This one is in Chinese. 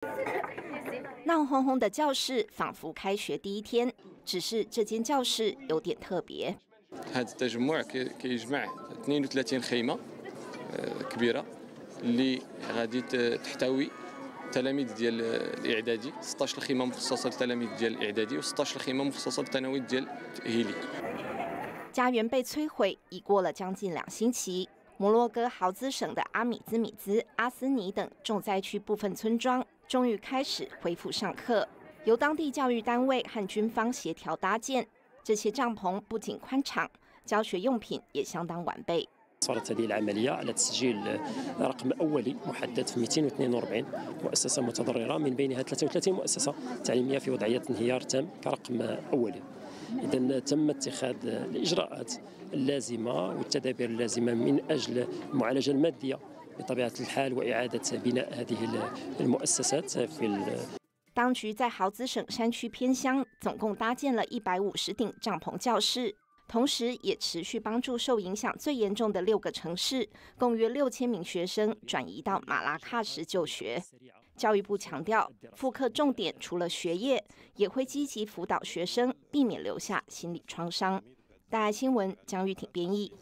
闹哄哄的教室仿佛开学第一天，只是这间教室有点特别。 هذا التجمع كيجمع 32 خيمة كبيرة اللي غادي تحتوي تلاميذ ديال الإعدادي 16 خيمة مخصصة للتلاميذ ديال الإعدادي و16 خيمة مخصصة للتلاميذ ديال التأهيلي 家园被摧毁已过了将近两星期。摩洛哥豪兹省的阿米兹米兹、阿斯尼等重灾区部分村庄 终于开始恢复上课，由当地教育单位和军方协调搭建。这些帐篷不仅宽敞，教学用品也相当完备。 صارت هذه العملية على تسجيل رقم أولي محدد في 242 مؤسسة متضررة من بينها 33 مؤسسة تعليمية في وضعية انهيار تام كرقم أولي إذا تم اتخاذ الإجراءات اللازمة والتدابير اللازمة من أجل المعالجة المادية بطبيعة الحال وإعادة بناء هذه المؤسسات في 当局在豪兹省山区偏乡总共搭建了一百五十顶帐篷教室，同时也持续帮助受影响最严重的六个城市，共约六千名学生转移到马拉喀什就学。教育部强调，复课重点除了学业，也会积极辅导学生，避免留下心理创伤。大爱新闻江玉挺编译。